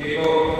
Diego.